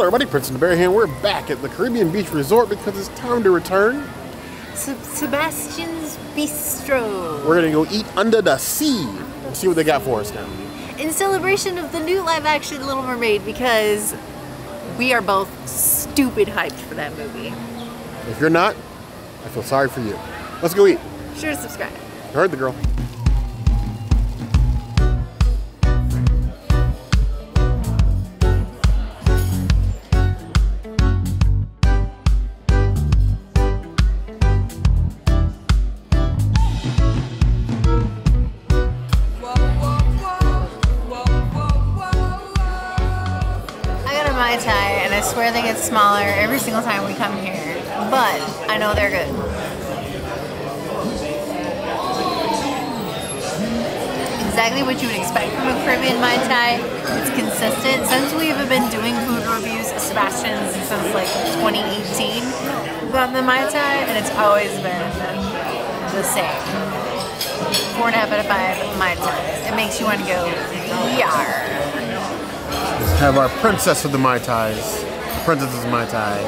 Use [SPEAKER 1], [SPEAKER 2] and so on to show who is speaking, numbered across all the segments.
[SPEAKER 1] Hello everybody, Princess and the Bear here, and we're back at the Caribbean Beach Resort because it's time to return.
[SPEAKER 2] Sebastian's Bistro.
[SPEAKER 1] We're gonna go eat under the sea and see what they got for us now.
[SPEAKER 2] In celebration of the new live action Little Mermaid because we are both stupid hyped for that movie.
[SPEAKER 1] If you're not, I feel sorry for you. Let's go eat.
[SPEAKER 2] Sure to subscribe.
[SPEAKER 1] You heard the girl.
[SPEAKER 2] Smaller every single time we come here. But I know they're good. Exactly what you would expect from a Caribbean Mai Tai. It's consistent. Since we've been doing food reviews, Sebastian's since like 2018, we've gotten the Mai Tai and it's always been the same. Four and a half out of five Mai Tais. It makes you want to go, yar.
[SPEAKER 1] Have our princess of the Mai Tais. Princess the Mai Tai.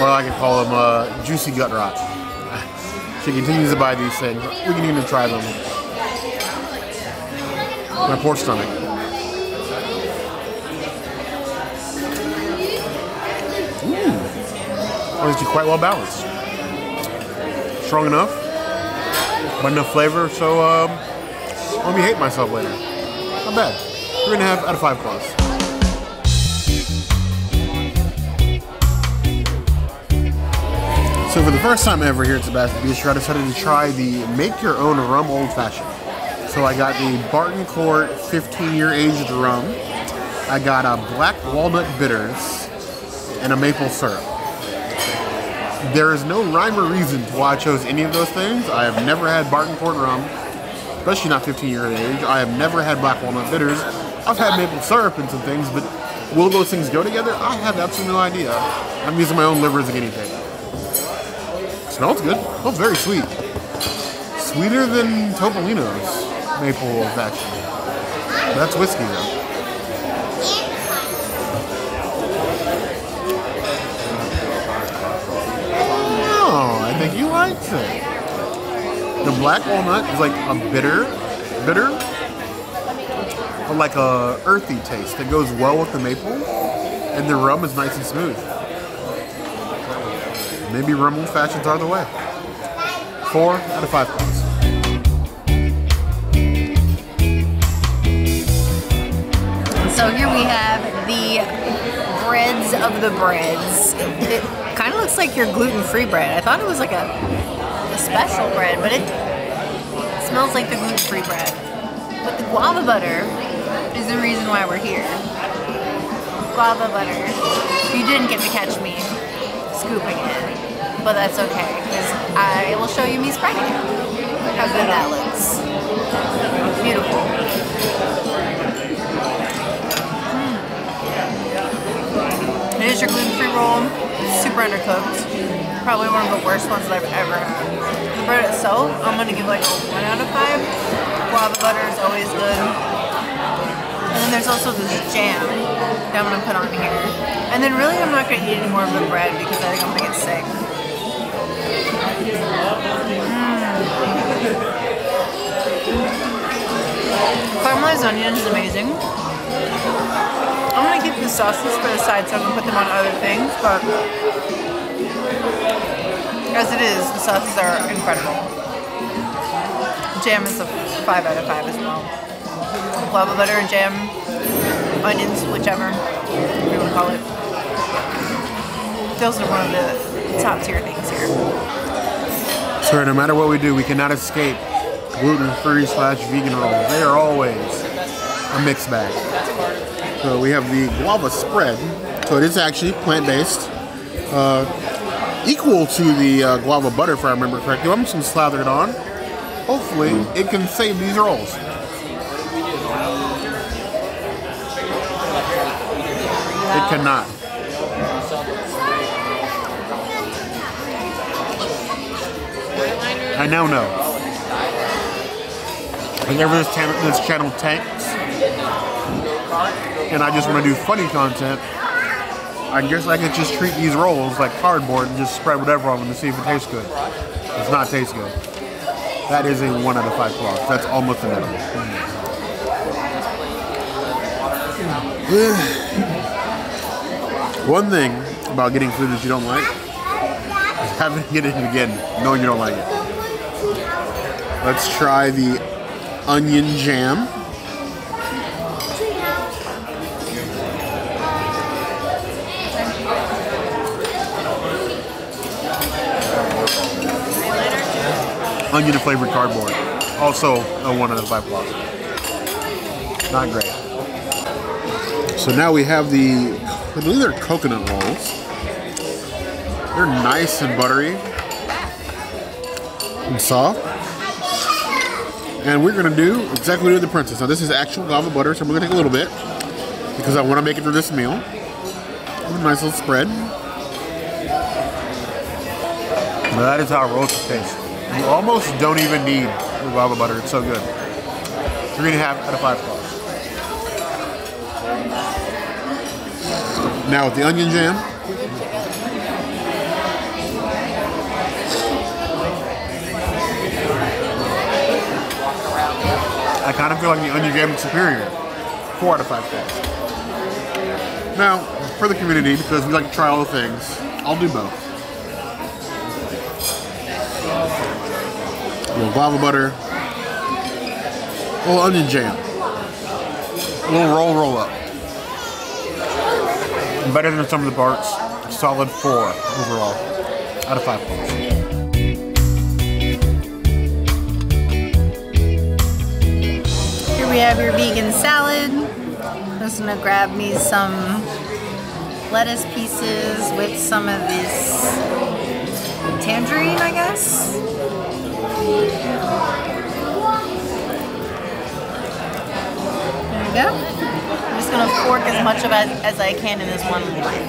[SPEAKER 1] Or I could call them uh, Juicy Gut Rot. She continues to buy these things. We can even try them. My poor stomach. Ooh. Honestly, quite well balanced. Strong enough, but enough flavor, so um, let me hate myself later. Not bad. Three and a half out of five claws. So for the first time ever here at Sebastian Bistro, I decided to try the make your own rum old fashioned. So I got the Barbancourt 15 year aged rum. I got a black walnut bitters and a maple syrup. There is no rhyme or reason to why I chose any of those things. I have never had Barbancourt rum, especially not 15 year age. I have never had black walnut bitters. I've had maple syrup and some things, but will those things go together? I have absolutely no idea. I'm using my own liver as a guinea pig. Smells good. Smells very sweet. Sweeter than Topolino's maple old. That's whiskey though. Oh, I think you liked it. The black walnut is like a bitter, bitter, but like a earthy taste that goes well with the maple, and the rum is nice and smooth. Maybe old fashions are the way. Four out of five points.
[SPEAKER 2] So here we have the breads of the breads. It kind of looks like your gluten-free bread. I thought it was like a, a special bread, but it smells like the gluten-free bread. But the guava butter is the reason why we're here. Guava butter. You didn't get to catch me scooping it, but that's okay because I will show you me spreading it. How good that looks. Beautiful. Mm. It is your gluten-free roll. Super undercooked. Probably one of the worst ones that I've ever had. The bread itself, I'm gonna give like a one out of five. Guava butter is always good. And then there's also this jam that I'm gonna put on here. And then really I'm not gonna eat any more of the bread because I think I'm gonna get sick. Mm. Caramelized onion is amazing. I'm gonna keep the sauces for the side so I can put them on other things, but as it is, the sauces are incredible. Jam is a 5 out of 5 as well. Guava butter and jam, onions, whichever you want to call it. Those are one of the top tier things here.
[SPEAKER 1] So no matter what we do, we cannot escape gluten-free slash vegan rolls. They are always a mixed bag. So we have the guava spread. So it is actually plant-based. Uh, equal to the uh, guava butter, if I remember correctly. I'm just to slather it on. Hopefully, it can save these rolls. It cannot. I now know. Whenever this this channel tanks, and I just want to do funny content, I guess I could just treat these rolls like cardboard and just spread whatever on them to see if it tastes good. Does not taste good. That is a one out of five claws. That's almost an edible. One thing about getting food that you don't like is having to get it again, knowing you don't like it. Let's try the onion jam. Onion flavored cardboard. Also a one out of five plus. Not great. So now we have the, I believe they're coconut rolls. They're nice and buttery and soft. And we're gonna do exactly what we did with the princess. Now this is actual guava butter, so I'm gonna take a little bit because I wanna make it for this meal. A nice little spread. Now that is how rolls tastes. You almost don't even need the guava butter, it's so good. Three and a half out of five stars. Now with the onion jam. Kind of feel like the onion jam is superior. Four out of five stars. Now, for the community, because we like to try all the things, I'll do both. A little guava butter, a little onion jam, a little roll roll up. Better than some of the parts. Solid four overall out of five points.
[SPEAKER 2] We have your vegan salad. I'm just gonna grab me some lettuce pieces with some of this tangerine, I guess. There we go. I'm just gonna fork as much of it as I can in this one bite.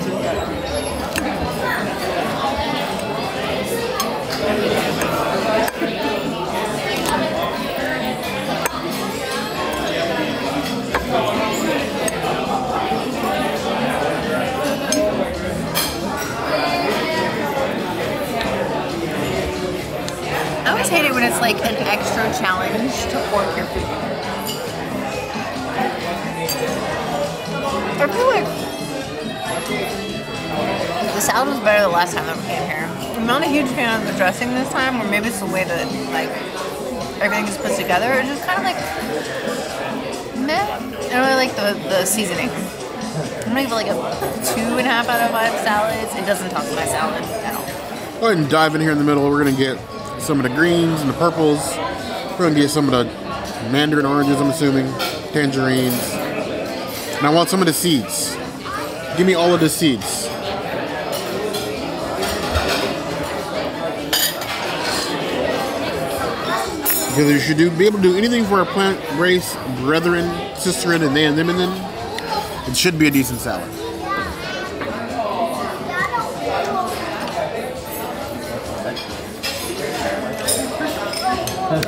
[SPEAKER 2] When it's like an extra challenge to fork your food. I feel like the salad was better the last time that we came here. I'm not a huge fan of the dressing this time, or maybe it's the way that like everything is put together. It's just kind of like meh. I don't really like the, the seasoning. I'm gonna give like a two and a half out of five salads. It doesn't top my salad at all.
[SPEAKER 1] Go ahead and dive in here in the middle. We're gonna get some of the greens and the purples. We're gonna get some of the mandarin oranges, I'm assuming, tangerines. And I want some of the seeds. Give me all of the seeds. Because you should do, be able to do anything for a plant race, brethren, sisterin, and they and them and them. It should be a decent salad.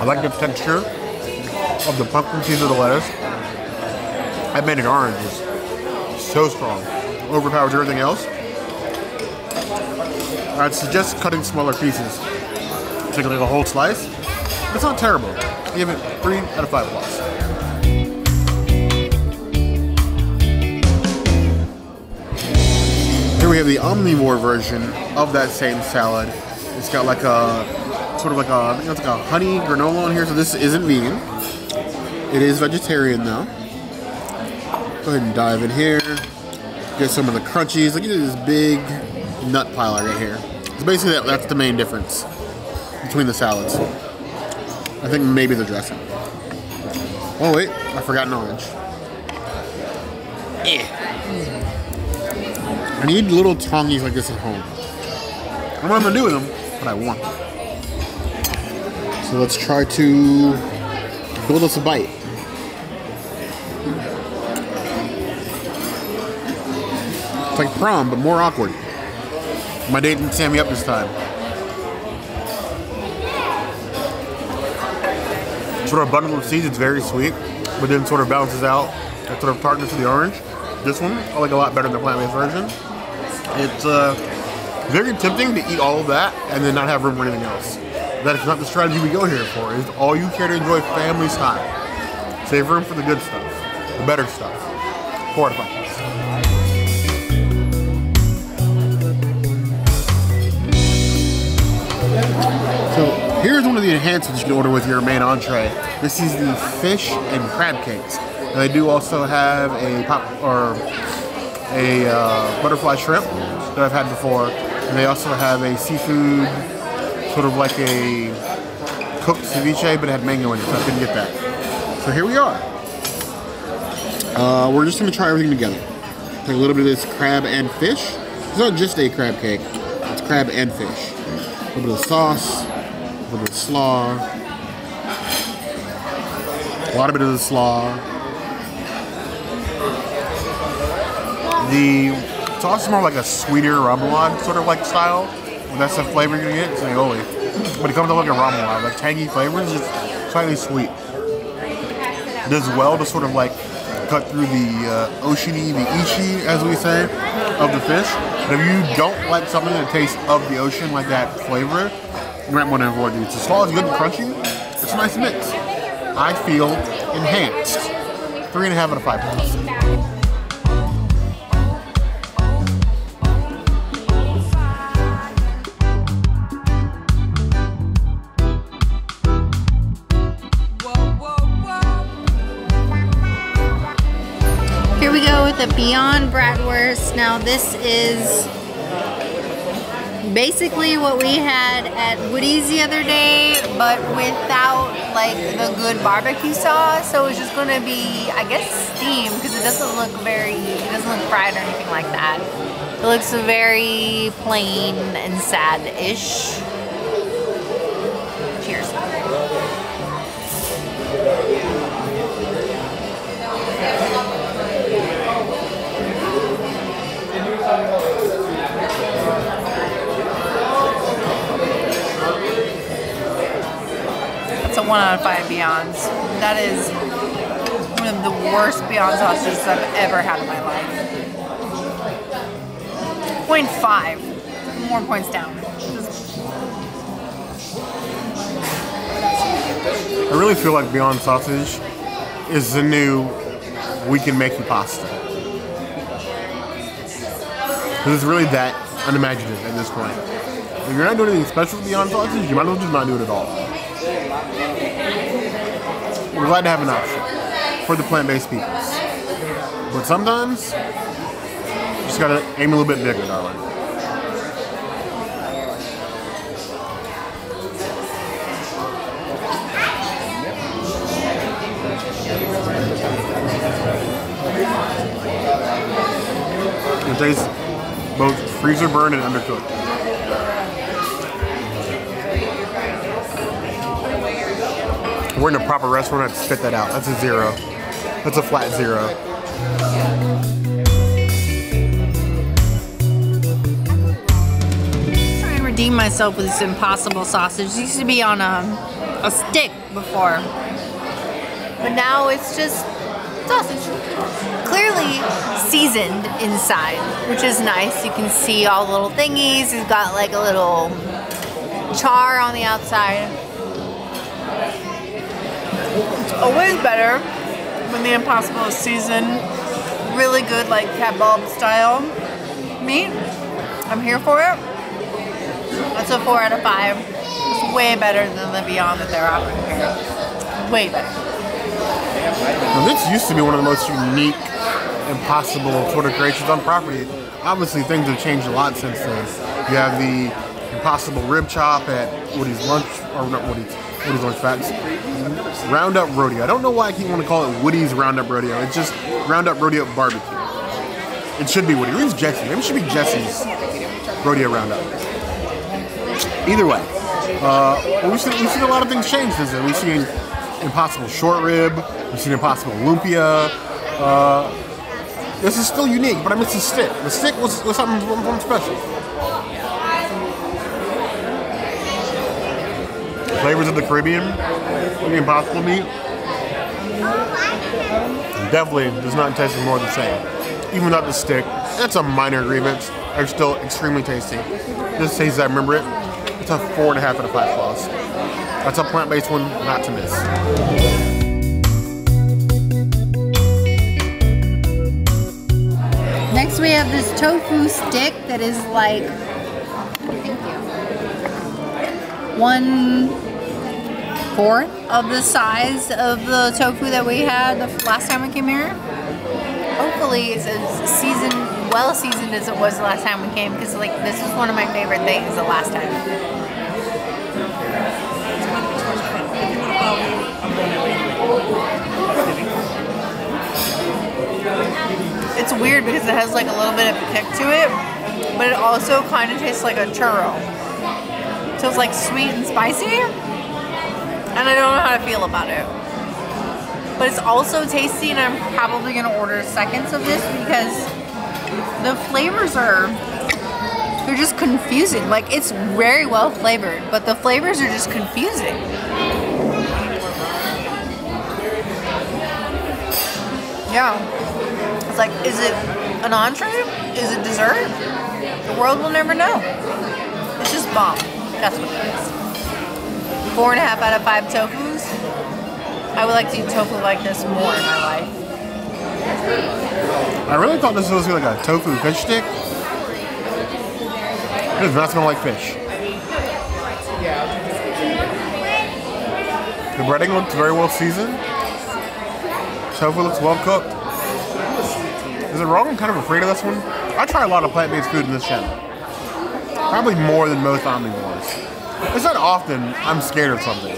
[SPEAKER 1] I like the texture of the pumpkin seeds of the lettuce. That mandarin orange is so strong. Overpowers everything else. I'd suggest cutting smaller pieces. Take like a whole slice. It's not terrible. I give it three out of five plus. Here we have the omnivore version of that same salad. It's got like a sort of like a I think it's like a honey granola on here. So this isn't vegan. It is vegetarian though. Go ahead and dive in here. Get some of the crunchies. Look at this big nut pile right here. So basically that, that's the main difference between the salads. I think maybe the dressing. Oh wait, I forgot an orange. Yeah. I need little tongies like this at home. I don't know what I'm gonna do with them, but I want them. So let's try to build us a bite. It's like prom, but more awkward. My date didn't stand me up this time. Sort of bundle of seeds, it's very sweet, but then sort of balances out that sort of tartness of the orange. This one I like a lot better than the plant-based version. It's uh, very tempting to eat all of that and then not have room for anything else. That is not the strategy we go here for. Is all you care to enjoy family style. Save room for the good stuff, the better stuff. Five. So here's one of the enhancements you can order with your main entree. This is the fish and crab cakes. And they do also have a pop or a uh, butterfly shrimp that I've had before, and they also have a seafood, sort of like a cooked ceviche, but it had mango in it, so I couldn't get that. So here we are. Uh, we're just gonna try everything together. Take a little bit of this crab and fish. It's not just a crab cake; it's crab and fish. A little bit of sauce, a little bit of slaw, a lot of bit of the slaw. The sauce is more like a sweeter remoulade sort of like style. That's the flavor you're gonna get, it's aioli. But it comes out like a remoulade, like tangy flavors, just slightly sweet. It does well to sort of like cut through the uh, oceany, the ichi, as we say, of the fish. But if you don't like something that tastes of the ocean, like that flavor, you might want to avoid these. The slaw is good and crunchy. It's a nice mix. I feel enhanced. Three and a half out of five points.
[SPEAKER 2] The Beyond Bratwurst. Now this is basically what we had at Woody's the other day, but without like the good barbecue sauce. So it's just gonna be, I guess, steamed because it doesn't look very, it doesn't look fried or anything like that. It looks very plain and sad-ish. One out of five Beyonds. That is one of the worst Beyond sausages I've ever had in my life. Point five. More points down.
[SPEAKER 1] I really feel like Beyond Sausage is the new we can make you pasta. Because it's really that unimaginative at this point. If you're not doing anything special with Beyond Sausage, you might as well just not do it at all. We're glad to have an option for the plant-based people. But sometimes, you just gotta aim a little bit bigger, darling. It tastes both freezer burned and undercooked. We're in a proper restaurant, I'd spit that out. That's a zero. That's a flat zero.
[SPEAKER 2] Try and redeem myself with this impossible sausage. It used to be on a, a stick before. But now it's just sausage. Clearly seasoned inside, which is nice. You can see all the little thingies. It's got like a little char on the outside. It's always better when the impossible is seasoned. Really good, like kebab style meat. I'm here for it. That's a four out of five. It's way better than the Beyond that they're offering here. Way better.
[SPEAKER 1] Now, this used to be one of the most unique, impossible sort of creations on property. Obviously, things have changed a lot since then. You have the impossible rib chop at Woody's Lunch, or not Woody's, Woody's Lunch Box. Roundup Rodeo. I don't know why I keep wanting to call it Woody's Roundup Rodeo. It's just Roundup Rodeo Barbecue. It should be Woody. Who's Jesse? Maybe it should be Jesse's Rodeo Roundup. Either way, uh, we've, seen, we've seen a lot of things change since then. We've seen Impossible Short Rib, we've seen Impossible Lumpia. Uh, this is still unique, but I miss the stick. The stick was, was something, something special. Flavors of the Caribbean, the Impossible meat. Definitely does not taste more the same. even without the stick. It's a minor grievance. They're still extremely tasty. Just tastes I remember it. It's a four and a half out of five claws. That's a plant-based one not to miss.
[SPEAKER 2] Next we have this tofu stick that is like, thank you, one fourth of the size of the tofu that we had the last time we came here. Hopefully it's as seasoned, well seasoned as it was the last time we came because like this is one of my favorite things the last time. It's weird because it has like a little bit of a kick to it, but it also kind of tastes like a churro. So it's like sweet and spicy, and I don't know how to feel about it. But it's also tasty, and I'm probably gonna order seconds of this because the flavors are they're just confusing. Like it's very well flavored, but the flavors are just confusing. Yeah. It's like, is it an entree? Is it dessert? The world will never know. It's just bomb. That's what it is. Four and a half out of five tofus. I would like to eat tofu like this more in my life.
[SPEAKER 1] I really thought this was like a tofu fish stick. It does not smell like fish. The breading looks very well seasoned. Tofu looks well cooked. Is it wrong? I'm kind of afraid of this one. I try a lot of plant-based food in this channel. Probably more than most omnivores. It's not often I'm scared of something.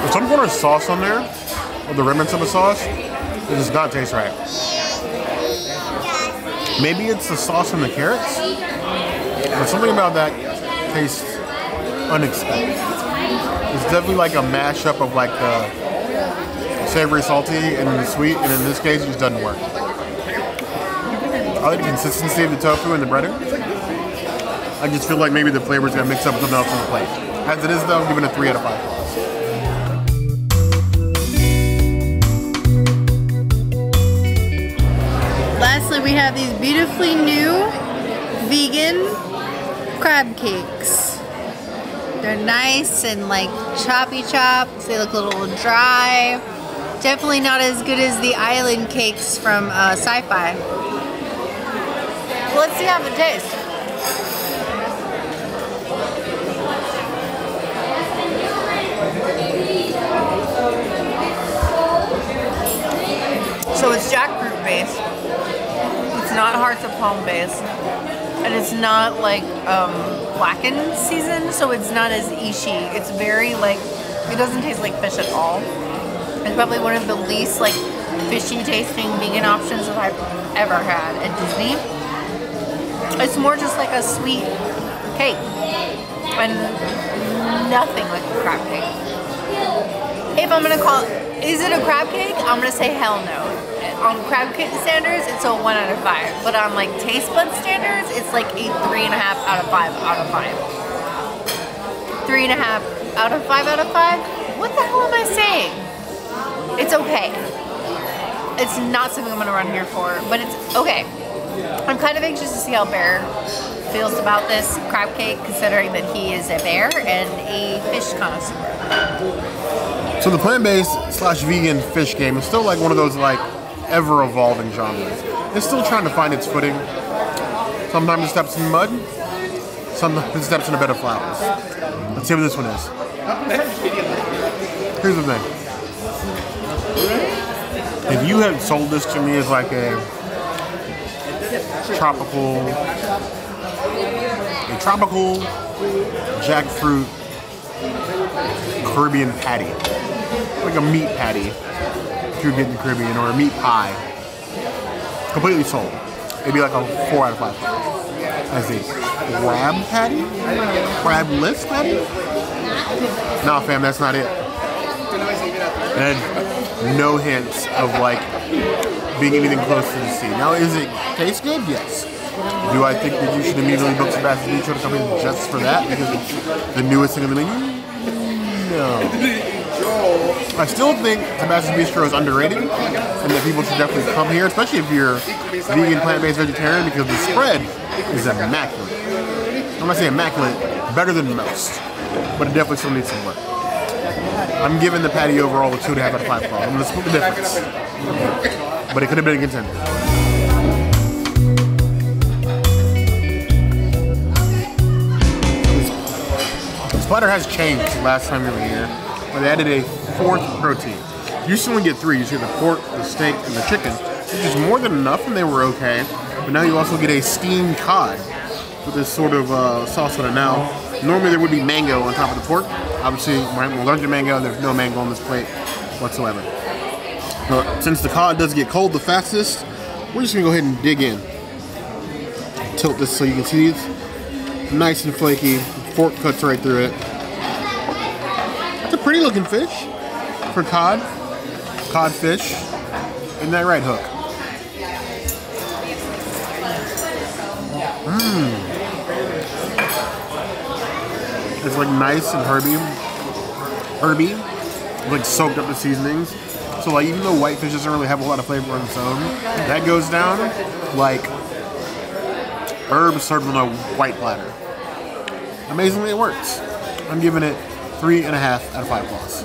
[SPEAKER 1] There's some kind of sauce on there, or the remnants of the sauce. It does not taste right. Maybe it's the sauce and the carrots, but something about that tastes unexpected. It's definitely like a mashup of like the savory, salty, and sweet, and in this case, it just doesn't work. I like the consistency of the tofu and the breading. I just feel like maybe the flavors got mixed up with something else on the plate. As it is, though, I'm giving it a three out of five.
[SPEAKER 2] Lastly, we have these beautifully new vegan crab cakes. They're nice and like choppy chops. They look a little dry. Definitely not as good as the island cakes from uh, Sci-Fi. Let's see how it tastes. So it's jackfruit based. It's not hearts of palm based. And it's not like um, blackened seasoned, so it's not as ishi. It's very like, it doesn't taste like fish at all. It's probably one of the least like fishy tasting vegan options that I've ever had at Disney. It's more just like a sweet cake and nothing like a crab cake. If I'm gonna call it, is it a crab cake? I'm gonna say hell no. On crab cake standards, it's a one out of five. But on like taste bud standards, it's like a three and a half out of five out of five. Three and a half out of five out of five? What the hell am I saying? It's okay. It's not something I'm gonna run here for, but it's okay. I'm kind of anxious to see how Bear feels about this crab cake, considering that he is a bear and a fish connoisseur.
[SPEAKER 1] So the plant-based slash vegan fish game is still like one of those like ever-evolving genres. It's still trying to find its footing. Sometimes it steps in mud, sometimes it steps in a bed of flowers. Let's see what this one is. Here's the thing. If you had sold this to me as like a tropical, a tropical jackfruit Caribbean patty, like a meat patty, if you're getting Caribbean, or a meat pie, completely sold. It'd be like a four out of five. As a crab patty, crab list patty. Nah, fam, that's not it. And no hints of like being anything close to the sea. Now, is it taste good? Yes. Do I think that you should immediately book Sebastian Beach to come in just for that because it's the newest thing on the menu? no. I still think Sebastian's Bistro is underrated and that people should definitely come here, especially if you're vegan, plant-based vegetarian, because the spread is immaculate. I'm not saying immaculate, better than most, but it definitely still needs some work. I'm giving the patty overall a two and a half out of five claws. I'm gonna split the difference, but it could have been a contender. Splatter has changed last time you were here, but they added a fourth protein. You used to only get three. You used to get the pork, the steak, and the chicken, which is more than enough, and they were okay. But now you also get a steamed cod with this sort of uh, sauce on it now. Normally there would be mango on top of the pork. Obviously, allergic to mango, and there's no mango on this plate whatsoever. But since the cod does get cold the fastest, we're just gonna go ahead and dig in. Tilt this so you can see these. Nice and flaky. Fork cuts right through it. It's a pretty looking fish for cod. Codfish. Isn't that right, Hook? Mmm. It's like nice and herby. Herby. Like soaked up the seasonings. So like even though whitefish doesn't really have a lot of flavor on its own, that goes down like herbs served on a white platter. Amazingly, it works. I'm giving it three and a half out of five claws.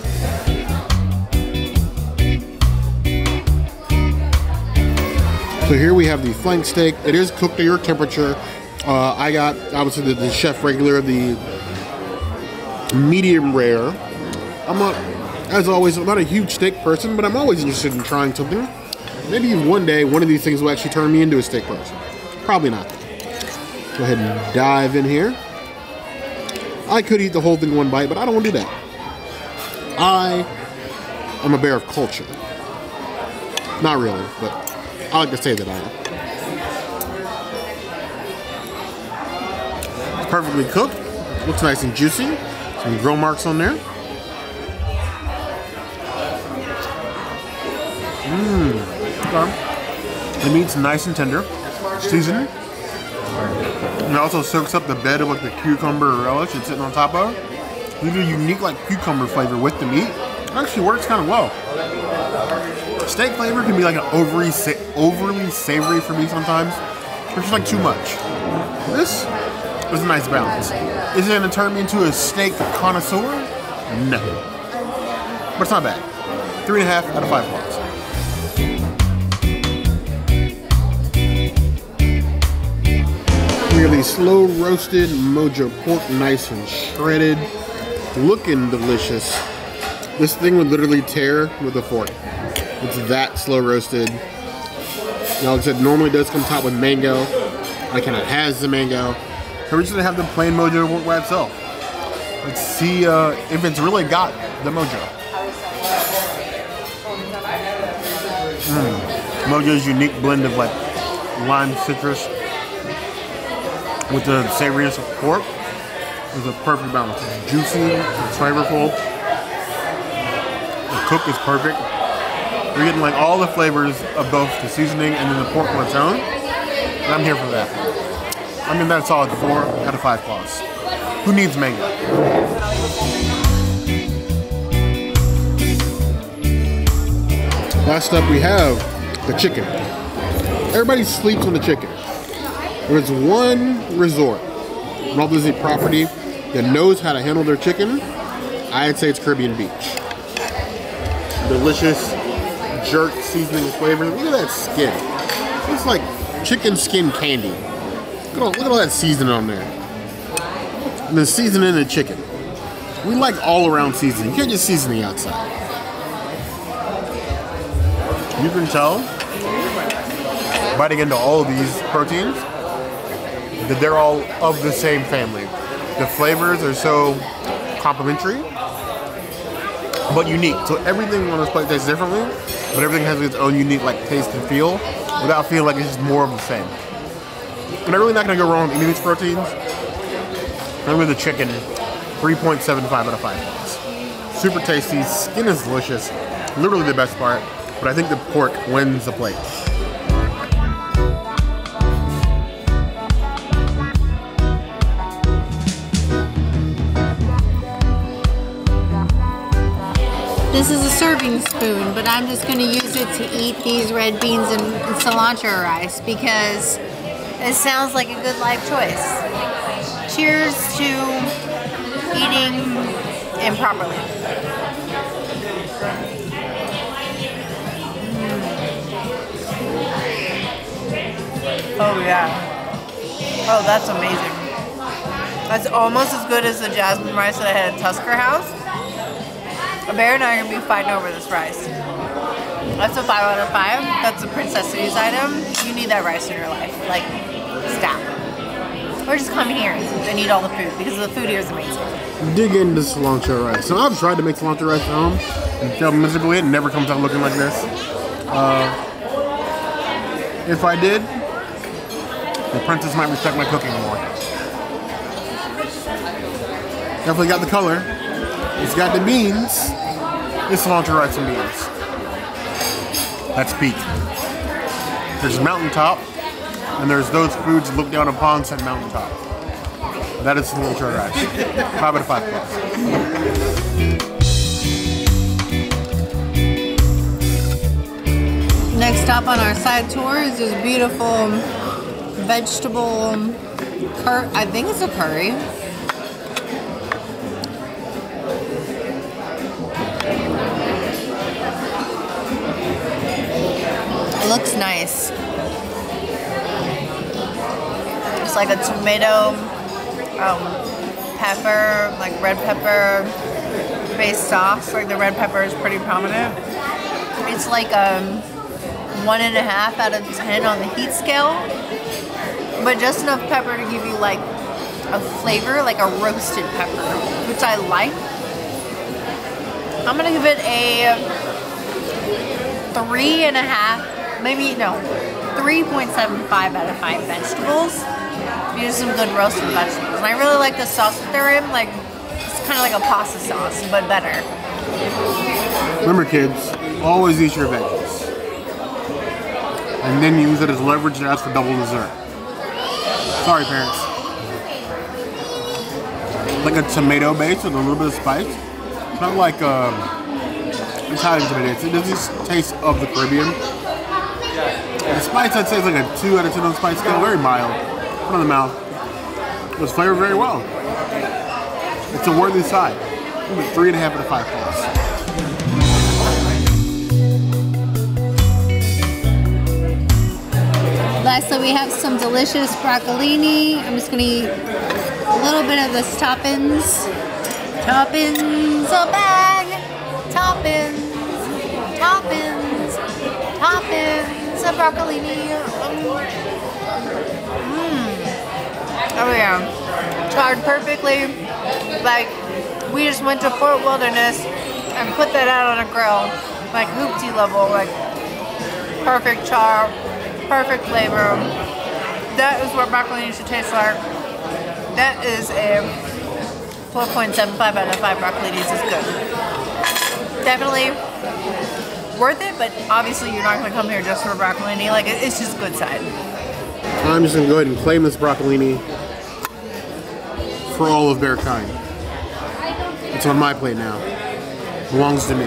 [SPEAKER 1] So here we have the flank steak. It is cooked to your temperature. Uh, I got obviously the, the chef regular, the medium rare. I'm not, as always, I'm not a huge steak person, but I'm always interested in trying something. Maybe one day one of these things will actually turn me into a steak person. Probably not. Go ahead and dive in here. I could eat the whole thing in one bite, but I don't want to do that. I am a bear of culture. Not really, but I like to say that I am. Perfectly cooked. Looks nice and juicy. Some grill marks on there. Mmm. Okay. The meat's nice and tender. Seasoned. And it also soaks up the bed of like the cucumber relish it's sitting on top of. Leaves a unique like cucumber flavor with the meat. It actually works kind of well. Steak flavor can be like an overly sa overly savory for me sometimes. It's just like too much. This is a nice balance. Is it gonna turn me into a steak connoisseur? No. But it's not bad. Three and a half out of five claws. Really slow roasted mojo pork, nice and shredded, looking delicious. This thing would literally tear with a fork. It's that slow roasted. Now, like I said, normally does come topped with mango. I and it has the mango. Gonna have the plain mojo pork by itself. Let's see uh, if it's really got the mojo. Mm. Mojo's unique blend of like lime citrus with the savoriness of pork is a perfect balance. It's juicy, it's flavorful. The cook is perfect. You're getting like all the flavors of both the seasoning and then the pork on its own. And I'm here for that. I'm giving that a solid four out of five claws. Who needs mango? Last up we have the chicken. Everybody sleeps on the chicken. There's one resort, Walt Disney property, that knows how to handle their chicken. I'd say it's Caribbean Beach. Delicious, jerk seasoning flavor. Look at that skin. It's like chicken skin candy. Look at all, look at all that seasoning on there. And the seasoning in the chicken. We like all around seasoning. You can't just season the outside. You can tell, biting into all of these proteins, that they're all of the same family. The flavors are so complementary, but unique. So everything on this plate tastes differently, but everything has its own unique like taste and feel, without feeling like it's just more of the same. And I'm really not gonna go wrong with any of these proteins. I'm the chicken, 3.75 out of 5 points. Super tasty, skin is delicious, literally the best part, but I think the pork wins the plate.
[SPEAKER 3] This is a serving spoon, but I'm just going to use it to eat these red beans and cilantro rice because it sounds like a good life choice. Cheers to eating improperly.
[SPEAKER 2] Oh yeah. Oh, that's amazing. That's almost as good as the jasmine rice that I had at Tusker House. A bear and I are gonna be fighting over this rice. That's a five out of five. That's a Princess Cities item. You need that rice in your life. Like, stop. Or just come here and eat all the food because the food here is amazing.
[SPEAKER 1] Dig into cilantro rice. So I've tried to make cilantro rice at home and failed miserably. It never comes out looking like this. Uh, if I did, the princess might respect my cooking more. Definitely got the color. It's got the beans. It's cilantro rice and beans. That's peak. There's a mountaintop, and there's those foods that look down upon said mountaintop. That is the cilantro rice. Five out of five plus.
[SPEAKER 3] Next stop on our side tour is this beautiful vegetable cur I think it's a curry. Looks nice.
[SPEAKER 2] It's like a tomato, um, pepper, like red pepper based sauce. Like the red pepper is pretty prominent. It's like um one and a half out of ten on the heat scale, but just enough pepper to give you like a flavor, like a roasted pepper, which I like. I'm gonna give it a three and a half, maybe no, 3.75 out of five vegetables. Use some good roasted vegetables. And I really like the sauce that they're in. Like, it's kind of like a pasta sauce, but better.
[SPEAKER 1] Remember, kids, always eat your veggies. And then use it as leverage to ask for double dessert. Sorry, parents. Like a tomato base with a little bit of spice. It's not like um, Italian tomatoes. It does just taste of the Caribbean. The spice, I'd say, is like a 2 out of 10 on the spice scale. Very mild. Put on the mouth. It was flavored very well. It's a worthy side. Three and a half out of five plus.
[SPEAKER 3] Lastly, we have some delicious broccolini. I'm just gonna eat a little bit of this toppings. Toppings, a bag. Toppings, toppings, toppings, a broccolini. Mmm.
[SPEAKER 2] Oh yeah, charred perfectly. Like we just went to Fort Wilderness and put that out on a grill, like hoopty level, like perfect char, perfect flavor. That is what broccoli should taste like. That is a 4.75 out of 5 broccolinis is good. Definitely worth it, but obviously you're not going to come here just for broccolini. Like it's just good side.
[SPEAKER 1] I'm just gonna go ahead and claim this broccolini for all of Bearkind. It's on my plate now. Belongs to me.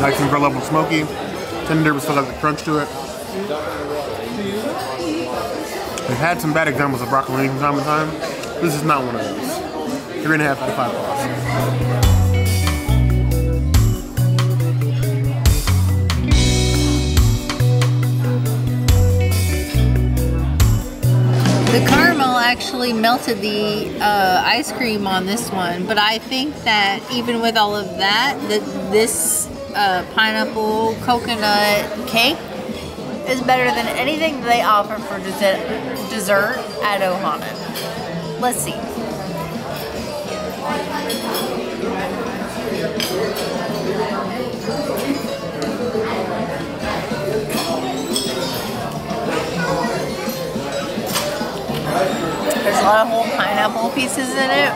[SPEAKER 1] Nice and grill level smoky. Tender but still has the crunch to it. I've had some bad examples of broccolini from time to time. This is not one of those. Three and a half out of five plus.
[SPEAKER 3] The caramel actually melted the uh, ice cream on this one, but I think that even with all of that, that this uh, pineapple coconut cake
[SPEAKER 2] is better than anything they offer for dessert, at Ohana. Let's see. There's a lot of whole pineapple pieces in it.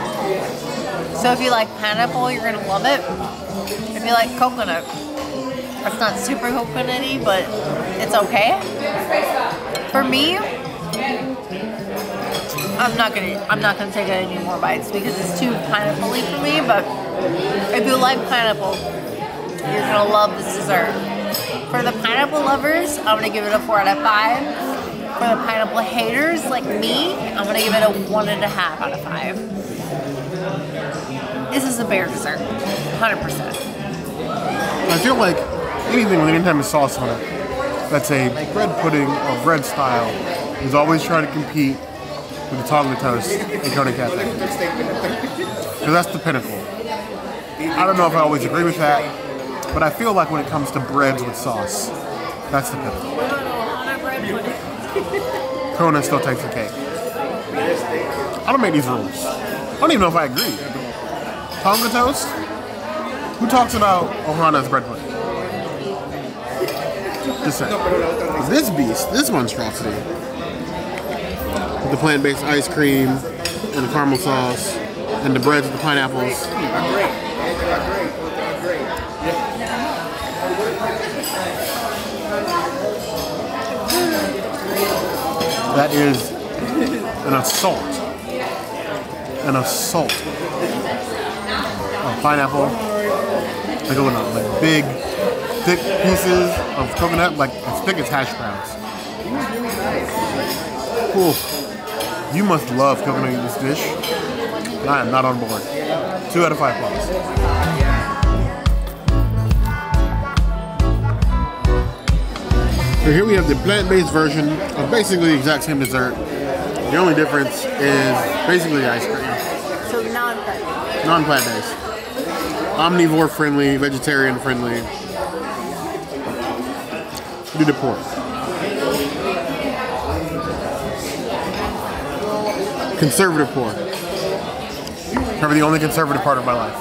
[SPEAKER 2] So if you like pineapple, you're gonna love it. If you like coconut, it's not super coconutty, but it's okay. For me, I'm not gonna I'm not gonna take any more bites because it's too pineapple for me. But if you like pineapple, you're gonna love this dessert. For the pineapple lovers, I'm gonna give it a four out of five. For the pineapple haters like me, I'm gonna give it a one and a half out of five. This is a bear dessert, 100%.
[SPEAKER 1] I feel like anything with any type of sauce on it that's a bread pudding or bread style is always trying to compete with the Tonga toast and Kona Cafe. Because that's the pinnacle. I don't know if I always agree with that, but I feel like when it comes to breads with sauce, that's the pinnacle. Kona still takes the cake. I don't make these rules. I don't even know if I agree. Tonga toast? Who talks about Ohana's bread pudding? Saying. This beast, this monstrosity, the plant-based ice cream and the caramel sauce and the breads with the pineapples. That is an assault. An assault. Of pineapple. Like, no, like big, thick pieces of coconut, like as thick as hash browns. Cool. You must love coconut in this dish. I am not on board. Two out of five points. So here we have the plant-based version of basically the exact same dessert. The only difference is basically ice cream.
[SPEAKER 2] So non-plant.
[SPEAKER 1] Non-plant-based. Omnivore friendly, vegetarian friendly. Do the pork. Conservative pork. Probably the only conservative part of my life.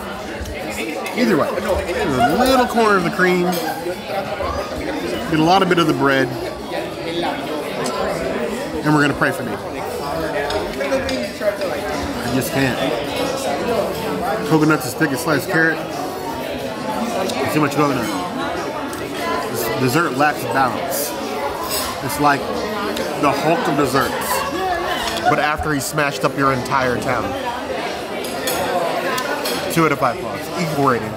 [SPEAKER 1] Either way, a little corner of the cream, get a lot of bit of the bread, and we're gonna pray for me. I just can't. Coconut's as thick as sliced carrot. Too much coconut. Dessert lacks balance. It's like the Hulk of desserts, but after he smashed up your entire town. Two out of five points. Equal rating.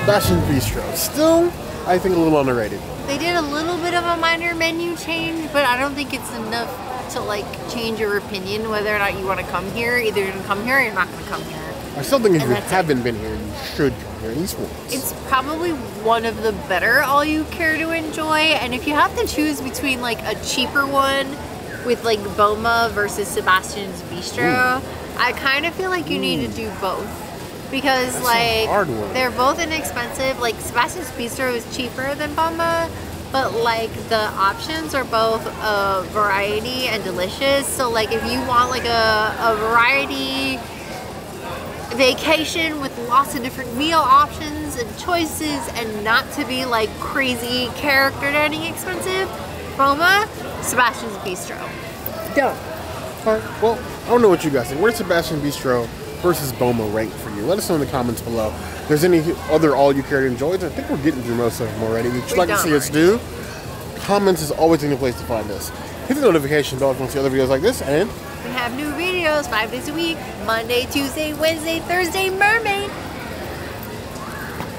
[SPEAKER 1] Sebastian Bistro. Still, I think a little underrated.
[SPEAKER 2] They did a little bit of a minor menu change, but I don't think it's enough to like change your opinion whether or not you want to come here. Either you're gonna come here or you're not gonna come here.
[SPEAKER 1] I still think if
[SPEAKER 2] And
[SPEAKER 1] you haven't been here, you should come here least once.
[SPEAKER 2] It's probably one of the better all you care to enjoy. And if you have to choose between like a cheaper one with like Boma versus Sebastian's Bistro, I kind of feel like you need to mm. do both. Because
[SPEAKER 1] That's
[SPEAKER 2] like they're both inexpensive. Like Sebastian's Bistro is cheaper than Boma, but like the options are both a variety and delicious. So like if you want like a, a variety vacation with lots of different meal options and choices and not to be like crazy character dining expensive, Boma, Sebastian's Bistro. Done.
[SPEAKER 1] Alright, well, I don't know what you guys think. Where's Sebastian Bistro versus Boma ranked for you? Let us know in the comments below. If there's any other all you care to enjoy, I think we're getting through most of them already. Would you like to see us do? Comments is always a good place to find us. Hit the notification bell if you want to see other videos like this, and
[SPEAKER 2] We have new videos five days a week Monday, Tuesday, Wednesday, Thursday, Mermaid.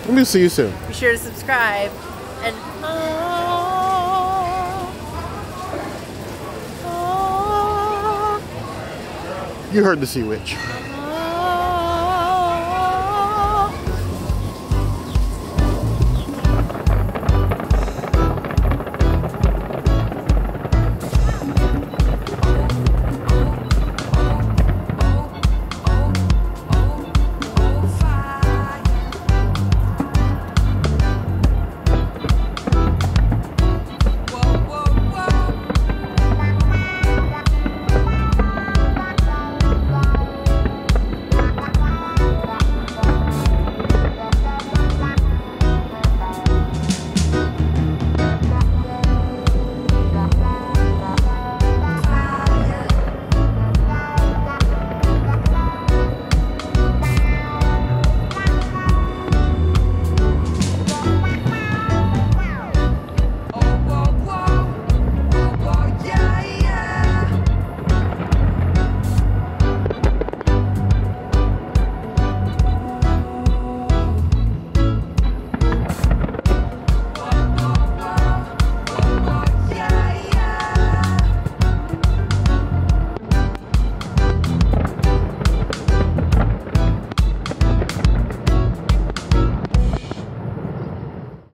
[SPEAKER 1] we'll see you soon.
[SPEAKER 2] Be sure to subscribe and. Ah, ah.
[SPEAKER 1] You heard the Sea Witch.